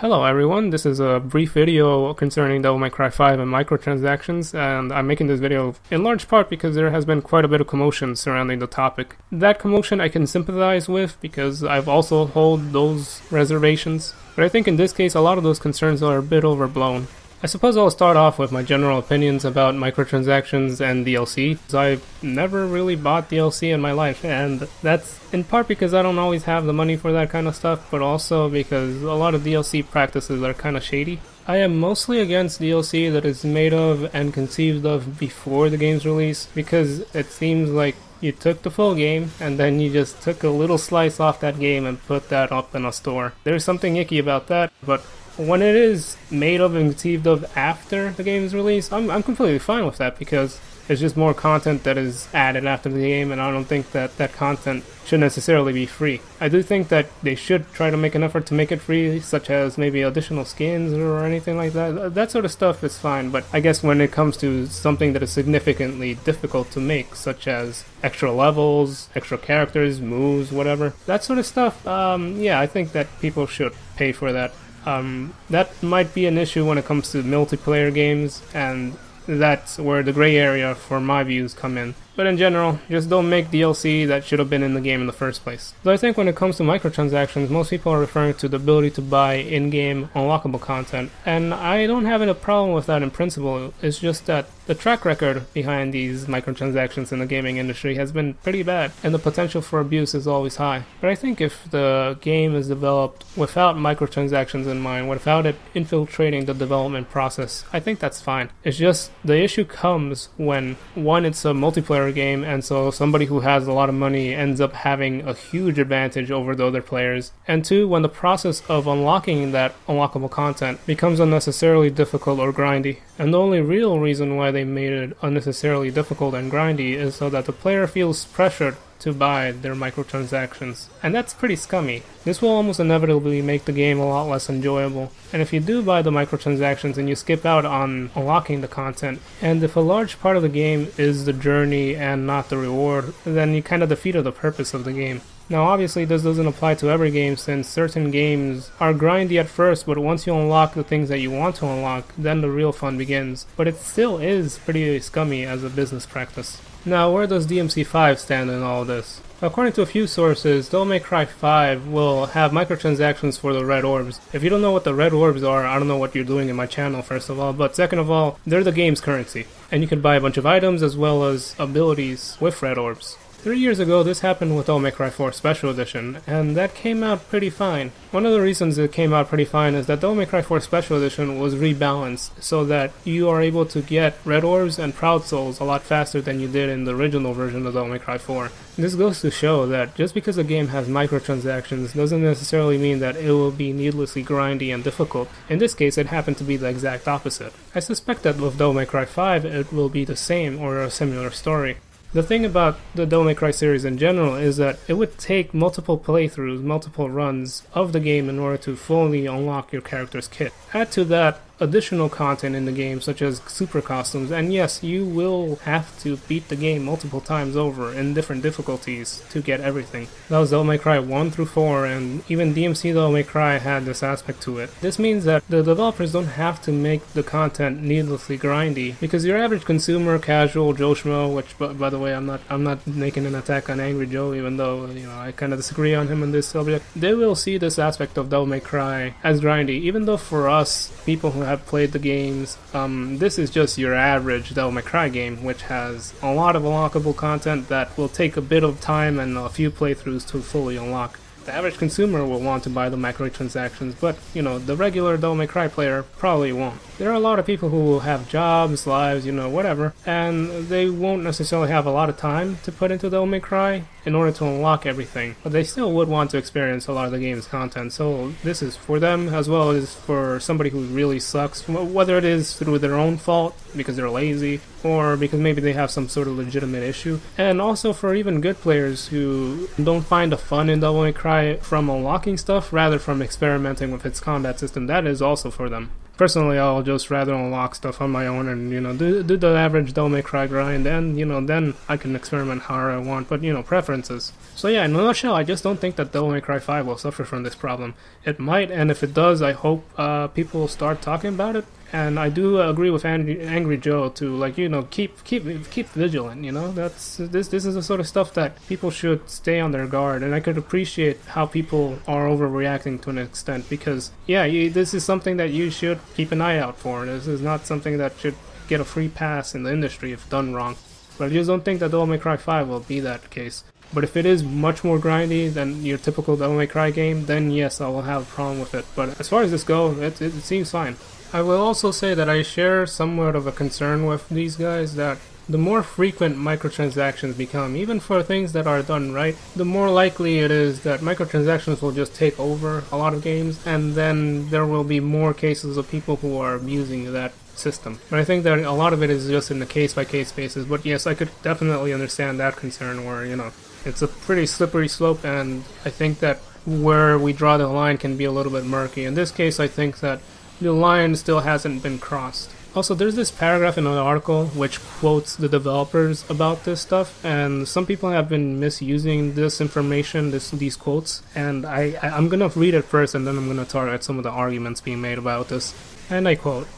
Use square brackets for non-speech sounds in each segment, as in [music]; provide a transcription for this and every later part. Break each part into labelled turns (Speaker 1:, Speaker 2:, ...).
Speaker 1: Hello everyone, this is a brief video concerning Devil May Cry 5 and microtransactions, and I'm making this video in large part because there has been quite a bit of commotion surrounding the topic. That commotion I can sympathize with because I've also hold those reservations, but I think in this case a lot of those concerns are a bit overblown. I suppose I'll start off with my general opinions about microtransactions and DLC. I've never really bought DLC in my life, and that's in part because I don't always have the money for that kind of stuff, but also because a lot of DLC practices are kind of shady. I am mostly against DLC that is made of and conceived of before the game's release, because it seems like you took the full game and then you just took a little slice off that game and put that up in a store. There's something icky about that, but when it is made of and conceived of after the game's release, I'm, I'm completely fine with that because it's just more content that is added after the game, and I don't think that that content should necessarily be free. I do think that they should try to make an effort to make it free, such as maybe additional skins or anything like that. That sort of stuff is fine, but I guess when it comes to something that is significantly difficult to make, such as extra levels, extra characters, moves, whatever, that sort of stuff, um, yeah, I think that people should pay for that. Um, that might be an issue when it comes to multiplayer games, and that's where the gray area for my views come in. But in general, just don't make DLC that should have been in the game in the first place. So I think when it comes to microtransactions, most people are referring to the ability to buy in-game unlockable content, and I don't have any problem with that in principle. It's just that the track record behind these microtransactions in the gaming industry has been pretty bad, and the potential for abuse is always high. But I think if the game is developed without microtransactions in mind, without it infiltrating the development process, I think that's fine. It's just the issue comes when one, it's a multiplayer game, and so somebody who has a lot of money ends up having a huge advantage over the other players. And two, when the process of unlocking that unlockable content becomes unnecessarily difficult or grindy. And the only real reason why they made it unnecessarily difficult and grindy is so that the player feels pressured to buy their microtransactions. And that's pretty scummy. This will almost inevitably make the game a lot less enjoyable. And if you do buy the microtransactions and you skip out on unlocking the content, and if a large part of the game is the journey and not the reward, then you kind of defeated the purpose of the game. Now obviously this doesn't apply to every game since certain games are grindy at first but once you unlock the things that you want to unlock then the real fun begins. But it still is pretty scummy as a business practice. Now where does DMC5 stand in all this? According to a few sources, Devil May Cry 5 will have microtransactions for the red orbs. If you don't know what the red orbs are, I don't know what you're doing in my channel first of all, but second of all, they're the game's currency. And you can buy a bunch of items as well as abilities with red orbs. Three years ago, this happened with Devil May Cry 4 Special Edition, and that came out pretty fine. One of the reasons it came out pretty fine is that Devil May Cry 4 Special Edition was rebalanced so that you are able to get Red Orbs and Proud Souls a lot faster than you did in the original version of Devil May Cry 4. This goes to show that just because a game has microtransactions doesn't necessarily mean that it will be needlessly grindy and difficult. In this case, it happened to be the exact opposite. I suspect that with Devil May Cry 5, it will be the same or a similar story. The thing about the Devil May Cry series in general is that it would take multiple playthroughs, multiple runs of the game in order to fully unlock your character's kit. Add to that additional content in the game, such as super costumes, and yes, you will have to beat the game multiple times over in different difficulties to get everything. That was Devil May Cry 1 through 4, and even DMC Devil May Cry had this aspect to it. This means that the developers don't have to make the content needlessly grindy, because your average consumer, casual, Joe Schmo, which by the way, I'm not I'm not making an attack on Angry Joe, even though you know I kind of disagree on him on this subject. They will see this aspect of Devil May Cry as grindy, even though for us people who have played the games, um, this is just your average Devil May Cry game, which has a lot of unlockable content that will take a bit of time and a few playthroughs to fully unlock the average consumer will want to buy the microtransactions, but you know, the regular Devil May Cry player probably won't. There are a lot of people who will have jobs, lives, you know, whatever, and they won't necessarily have a lot of time to put into Devil May Cry in order to unlock everything, but they still would want to experience a lot of the game's content. So this is for them as well as for somebody who really sucks, whether it is through their own fault because they're lazy or because maybe they have some sort of legitimate issue, and also for even good players who don't find the fun in Devil May Cry from unlocking stuff rather from experimenting with its combat system. That is also for them. Personally, I'll just rather unlock stuff on my own and you know do do the average Devil May Cry grind, and you know then I can experiment however I want. But you know preferences. So yeah, in a nutshell, I just don't think that Devil May Cry 5 will suffer from this problem. It might, and if it does, I hope uh, people will start talking about it. And I do agree with Angry, Angry Joe to like you know keep keep keep vigilant. You know that's this this is the sort of stuff that people should stay on their guard. And I could appreciate how people are overreacting to an extent because yeah, you, this is something that you should keep an eye out for. This is not something that should get a free pass in the industry if done wrong. But I just don't think that Devil May Cry 5 will be that case. But if it is much more grindy than your typical Devil May Cry game, then yes, I will have a problem with it. But as far as this goes, it, it, it seems fine. I will also say that I share somewhat of a concern with these guys that the more frequent microtransactions become, even for things that are done right, the more likely it is that microtransactions will just take over a lot of games, and then there will be more cases of people who are abusing that system. But I think that a lot of it is just in the case by case basis. But yes, I could definitely understand that concern where, you know, it's a pretty slippery slope, and I think that where we draw the line can be a little bit murky. In this case, I think that the line still hasn't been crossed. Also, there's this paragraph in an article which quotes the developers about this stuff, and some people have been misusing this information, this these quotes. And I, I I'm gonna read it first, and then I'm gonna about some of the arguments being made about this. And I quote.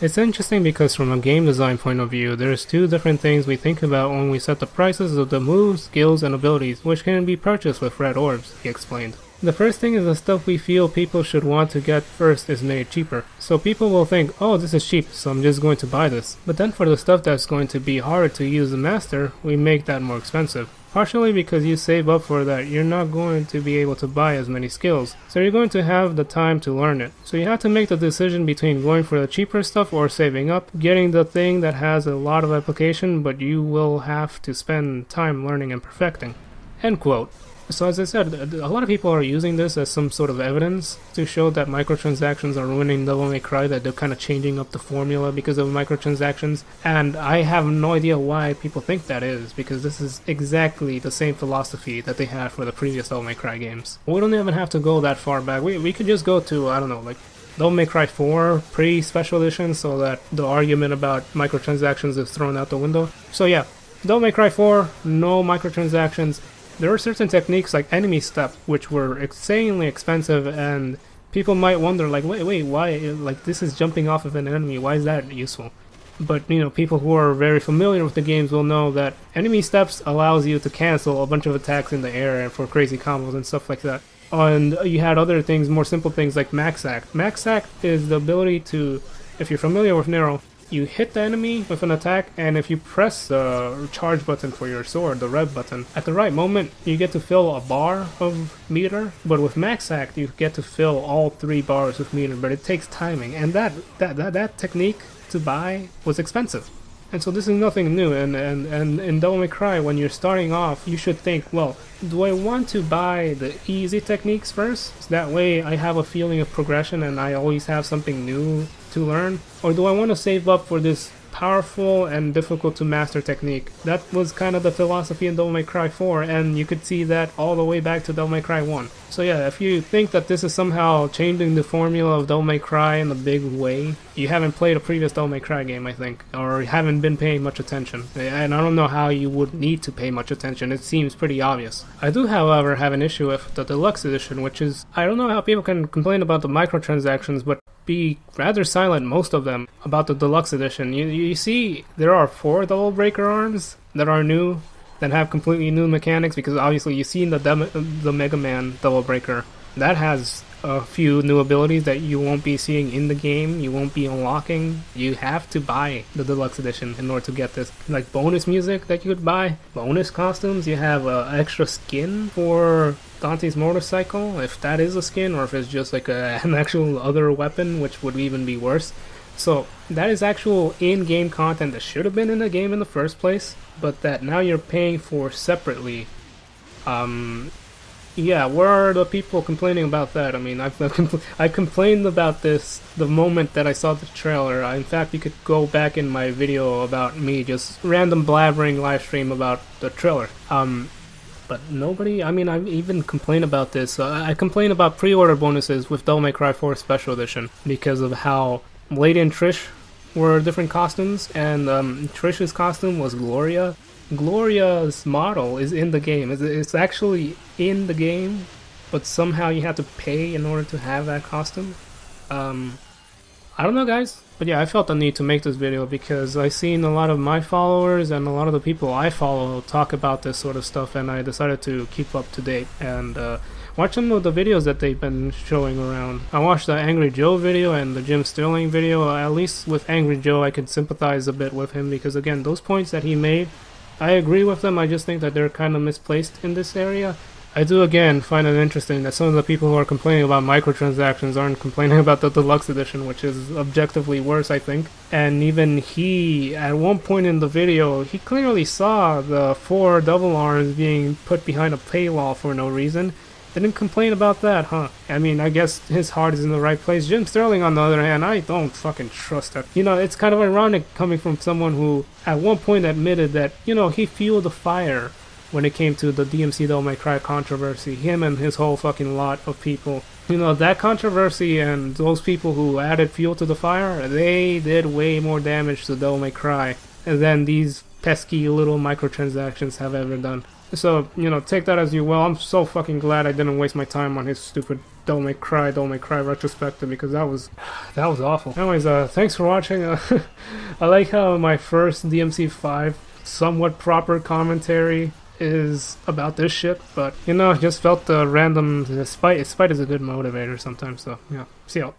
Speaker 1: It's interesting because from a game design point of view, there's two different things we think about when we set the prices of the moves, skills, and abilities, which can be purchased with red orbs, he explained. The first thing is the stuff we feel people should want to get first is made cheaper. So people will think, oh, this is cheap, so I'm just going to buy this. But then for the stuff that's going to be harder to use and master, we make that more expensive. Partially because you save up for that, you're not going to be able to buy as many skills, so you're going to have the time to learn it. So you have to make the decision between going for the cheaper stuff or saving up, getting the thing that has a lot of application but you will have to spend time learning and perfecting. End quote. So as I said, a lot of people are using this as some sort of evidence to show that microtransactions are ruining Devil May Cry, that they're kind of changing up the formula because of microtransactions. And I have no idea why people think that is, because this is exactly the same philosophy that they had for the previous Devil May Cry games. We don't even have to go that far back. We, we could just go to, I don't know, like Devil May Cry 4 pre-special edition so that the argument about microtransactions is thrown out the window. So yeah, Devil May Cry 4, no microtransactions there were certain techniques like enemy step which were insanely expensive and people might wonder like wait wait why like this is jumping off of an enemy why is that useful? But you know people who are very familiar with the games will know that enemy steps allows you to cancel a bunch of attacks in the air and for crazy combos and stuff like that. And you had other things more simple things like max act. Max act is the ability to if you're familiar with Nero you hit the enemy with an attack, and if you press the charge button for your sword, the red button, at the right moment, you get to fill a bar of meter. But with Max Act, you get to fill all three bars with meter, but it takes timing, and that that that, that technique to buy was expensive. And so this is nothing new, and, and, and in Devil May Cry, when you're starting off, you should think, well, do I want to buy the easy techniques first? So that way I have a feeling of progression and I always have something new to learn? Or do I want to save up for this powerful and difficult to master technique. That was kind of the philosophy in Devil May Cry 4, and you could see that all the way back to Devil May Cry 1. So yeah, if you think that this is somehow changing the formula of Devil May Cry in a big way, you haven't played a previous Devil May Cry game, I think, or haven't been paying much attention. And I don't know how you would need to pay much attention, it seems pretty obvious. I do, however, have an issue with the Deluxe Edition, which is, I don't know how people can complain about the microtransactions, but be rather silent, most of them, about the deluxe edition. You, you see, there are four Devil Breaker arms that are new, that have completely new mechanics, because obviously you see in the, Dem- the Mega Man Devil Breaker, that has a few new abilities that you won't be seeing in the game, you won't be unlocking. You have to buy the deluxe edition in order to get this. Like bonus music that you could buy, bonus costumes, you have an extra skin for Dante's motorcycle, if that is a skin, or if it's just like a, [laughs] an actual other weapon, which would even be worse. So that is actual in-game content that should have been in the game in the first place, but that now you're paying for separately. Um, yeah, where are the people complaining about that? I mean, I've, I've compl- [laughs] I complained about this the moment that I saw the trailer. in fact, you could go back in my video about me just random blabbering live stream about the trailer. Um, but nobody, I mean, I even complain about this. Uh, I complain about pre-order bonuses with Devil May Cry 4 Special Edition because of how Lady and Trish were different costumes, and um, Trish's costume was Gloria. Gloria's model is in the game. It's, it's actually in the game, but somehow you have to pay in order to have that costume. Um, I don't know, guys. But yeah, I felt the need to make this video because I've seen a lot of my followers and a lot of the people I follow talk about this sort of stuff, and I decided to keep up to date and uh, watch some of the videos that they've been showing around. I watched the Angry Joe video and the Jim Sterling video. At least with Angry Joe, I could sympathize a bit with him because, again, those points that he made, I agree with them. I just think that they're kind of misplaced in this area. I do again find it interesting that some of the people who are complaining about microtransactions aren't [laughs] complaining about the deluxe edition, which is objectively worse, I think. And even he, at one point in the video, he clearly saw the four double arms being put behind a paywall for no reason. Didn't complain about that, huh? I mean, I guess his heart is in the right place. Jim Sterling, on the other hand, I don't fucking trust that. You know, it's kind of ironic coming from someone who, at one point, admitted that, you know, he fueled the fire when it came to the DMC Devil May Cry controversy. Him and his whole fucking lot of people. You know, that controversy and those people who added fuel to the fire, they did way more damage to Devil May Cry than these pesky little microtransactions have ever done. So, you know, take that as you will. I'm so fucking glad I didn't waste my time on his stupid Devil May Cry, Devil May Cry retrospective because that was that was awful. Anyways, uh, thanks for watching. Uh, [laughs] I like how my first DMC5 somewhat proper commentary is about this shit, but you know, just felt the random spite. Spite is a good motivator sometimes, so yeah. See y'all.